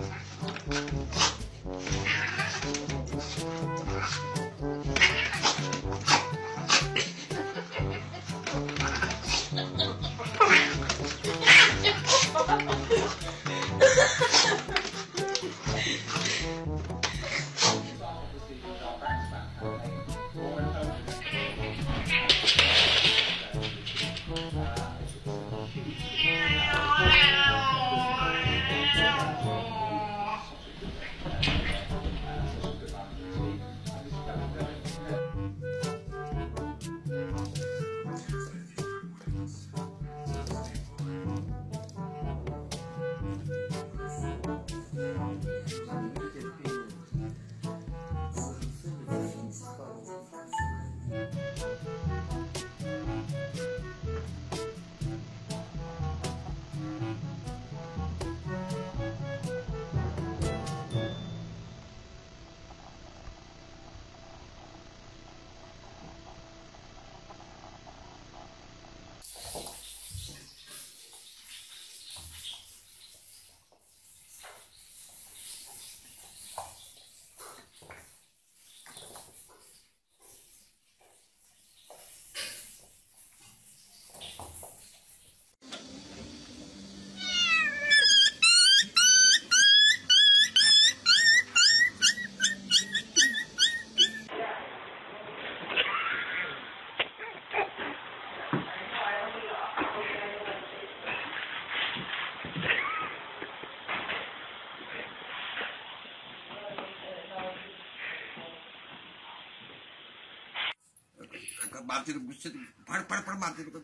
Mm-hmm. मारती गुस्से फड़ फड़ फड़ मारती रुको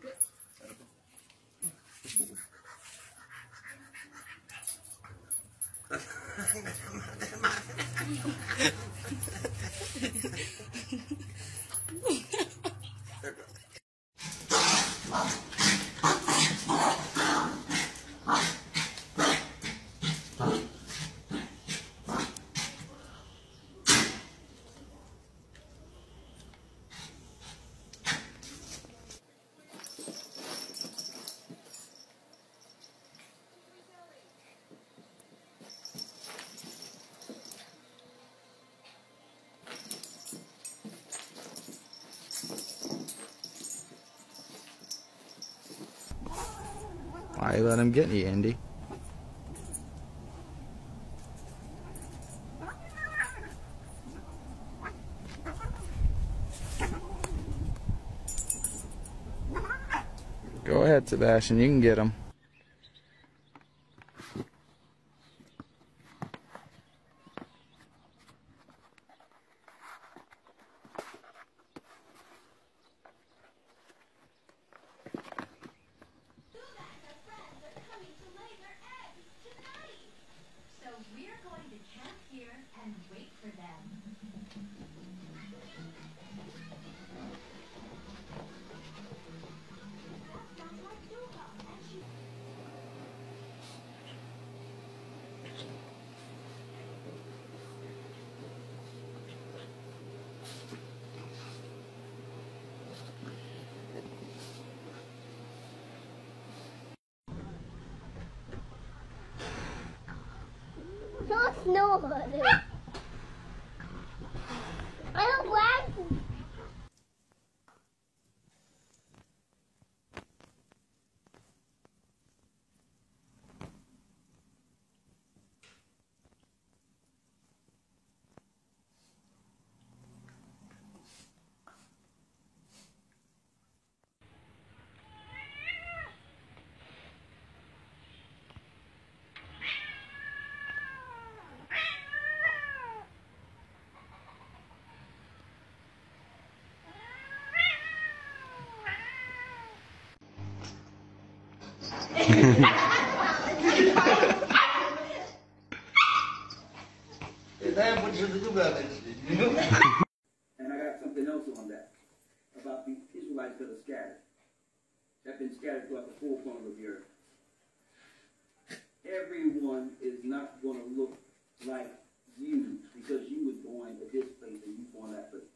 Why let him get you, Andy? Go ahead, Sebastian. You can get him. So And I got something else on that about the Israelites that are scattered. That been scattered throughout the four corners of the earth. Everyone is not going to look like you because you was born at this place and you born at that place.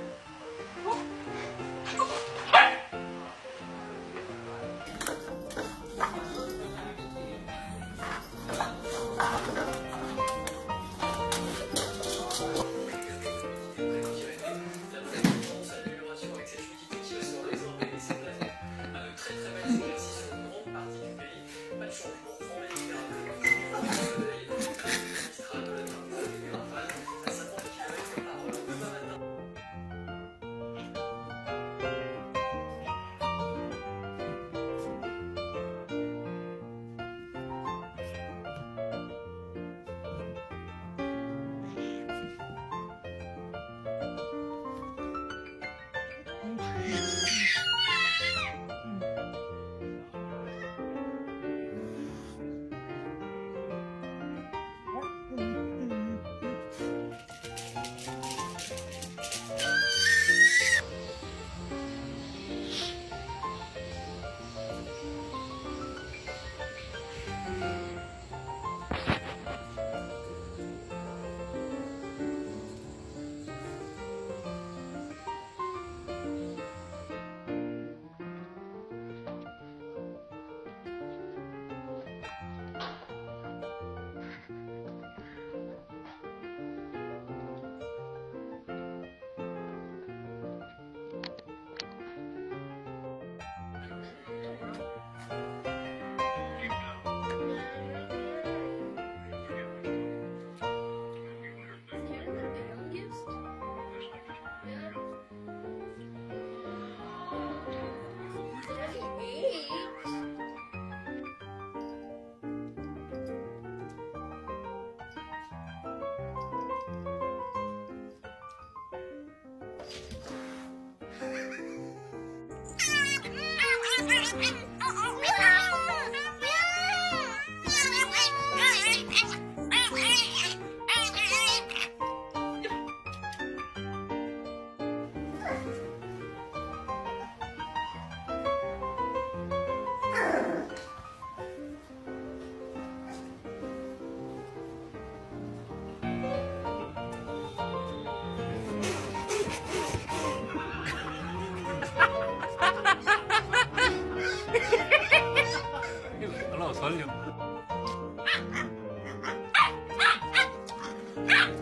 Ha ha ha! Freddie!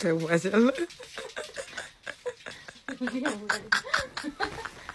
There was a